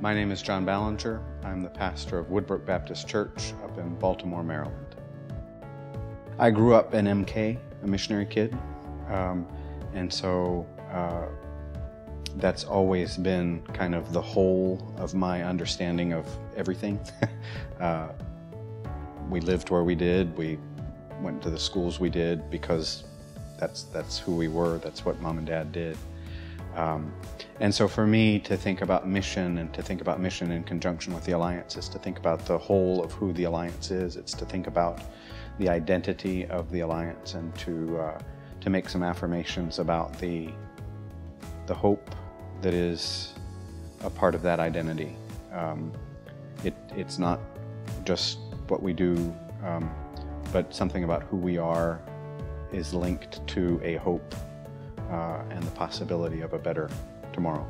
My name is John Ballinger. I'm the pastor of Woodbrook Baptist Church up in Baltimore, Maryland. I grew up in MK, a missionary kid, um, and so uh, that's always been kind of the whole of my understanding of everything. uh, we lived where we did. We went to the schools we did because that's that's who we were. That's what mom and dad did. Um, and so for me to think about mission and to think about mission in conjunction with the Alliance is to think about the whole of who the Alliance is. It's to think about the identity of the Alliance and to, uh, to make some affirmations about the, the hope that is a part of that identity. Um, it, it's not just what we do, um, but something about who we are is linked to a hope uh, and the possibility of a better tomorrow.